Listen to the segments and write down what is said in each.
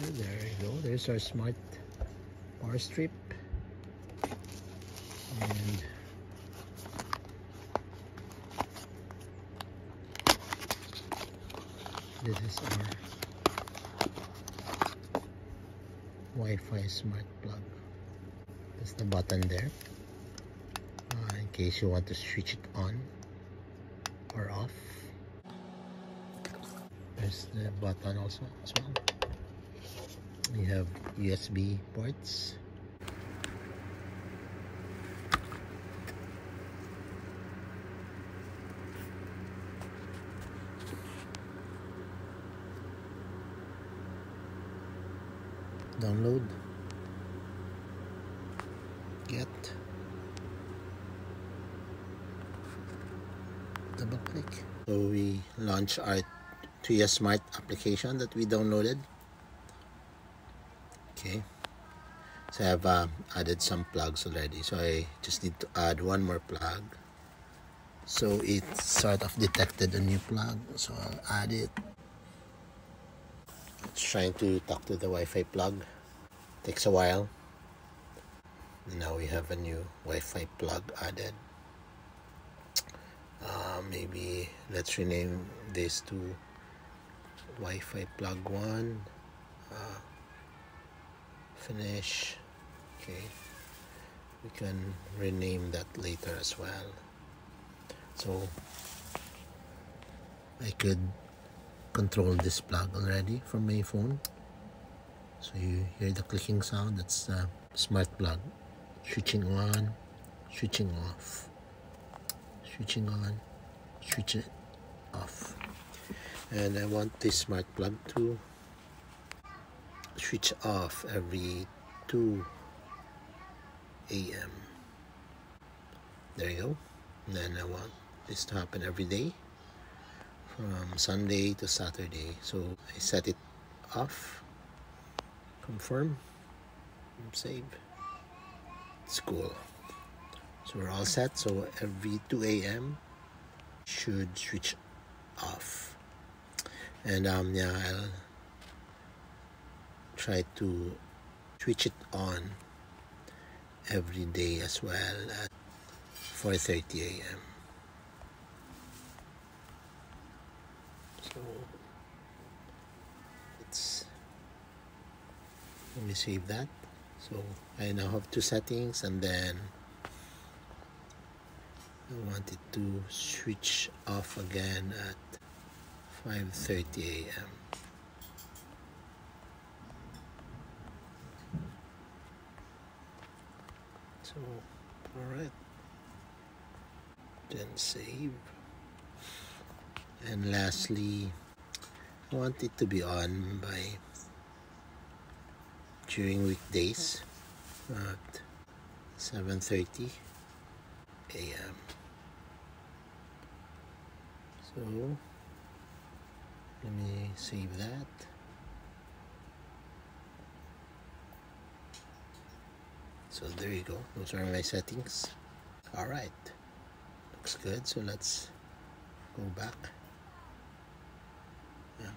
there you go. There's our smart bar strip. And this is our Wi-Fi smart plug. There's the button there. Uh, in case you want to switch it on or off. There's the button also as well we have USB ports. Download. Get. Double click. So we launch our Tuya Smart application that we downloaded okay. So I've uh, added some plugs already. So I just need to add one more plug. So it sort of detected a new plug. So I'll add it. It's trying to talk to the Wi-Fi plug. Takes a while. Now we have a new Wi-Fi plug added. Uh, maybe let's rename this to Wi-Fi plug 1 uh, finish. Okay. We can rename that later as well. So I could control this plug already from my phone. So you hear the clicking sound? That's the smart plug. Switching on switching off. Switching on switch it off. And I want this smart plug to switch off every 2 a.m. there you go. And then I want this to happen every day from Sunday to Saturday. So I set it off confirm save. It's cool. So we're all set. So every 2 a.m should switch off. And um yeah I'll try to switch it on every day as well at 4.30 a.m. So let me save that. So I now have two settings and then I wanted to switch off again at 5.30 a.m. So, alright. Then save. And lastly, I want it to be on by during weekdays at 7.30 a.m. So, let me save that. So there you go. Those are my settings. Alright. Looks good. So let's go back. Yeah.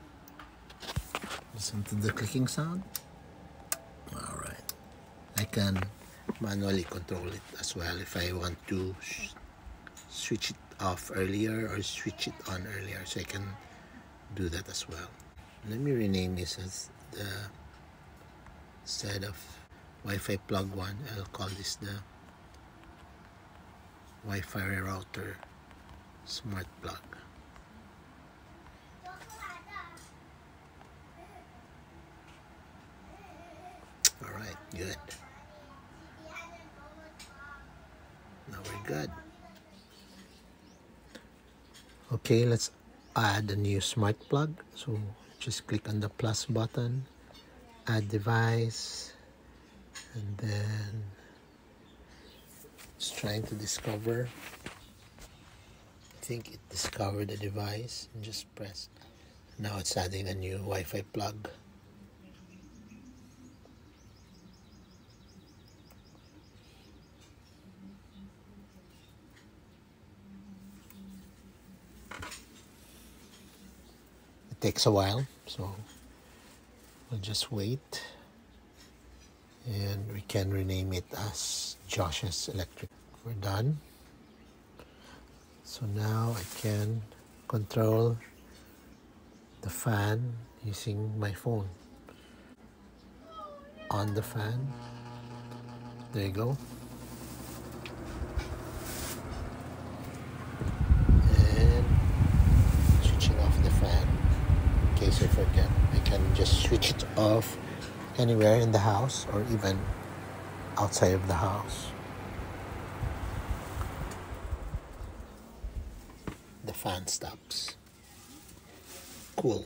Listen to the clicking sound. Alright. I can manually control it as well if I want to switch it off earlier or switch it on earlier so I can do that as well. Let me rename this as the set of Wi-Fi plug 1 I'll call this the Wi-Fi router smart plug. Alright good. Now we're good. Okay let's add a new smart plug. So just click on the plus button add device and then it's trying to discover I think it discovered the device and just press now it's adding a new Wi-Fi plug. It takes a while so we'll just wait and we can rename it as Josh's Electric. We're done. So now I can control the fan using my phone. On the fan. There you go. And switching off the fan in case I forget. I can just switch it off anywhere in the house or even outside of the house. The fan stops. Cool.